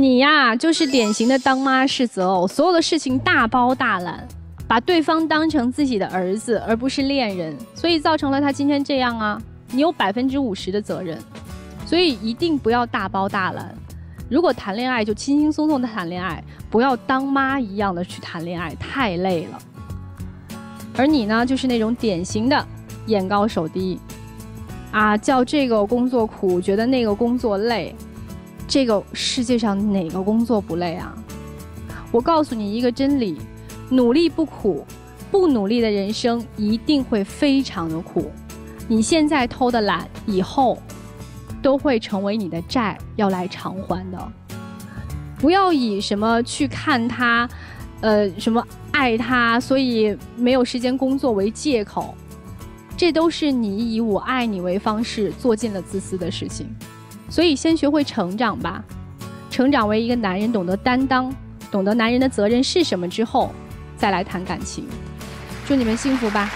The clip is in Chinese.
你呀，就是典型的当妈是择偶，所有的事情大包大揽，把对方当成自己的儿子，而不是恋人，所以造成了他今天这样啊。你有百分之五十的责任，所以一定不要大包大揽。如果谈恋爱就轻轻松松的谈恋爱，不要当妈一样的去谈恋爱，太累了。而你呢，就是那种典型的眼高手低，啊，叫这个工作苦，觉得那个工作累。这个世界上哪个工作不累啊？我告诉你一个真理：努力不苦，不努力的人生一定会非常的苦。你现在偷的懒，以后都会成为你的债，要来偿还的。不要以什么去看他，呃，什么爱他，所以没有时间工作为借口，这都是你以我爱你为方式做尽了自私的事情。所以，先学会成长吧，成长为一个男人，懂得担当，懂得男人的责任是什么之后，再来谈感情。祝你们幸福吧。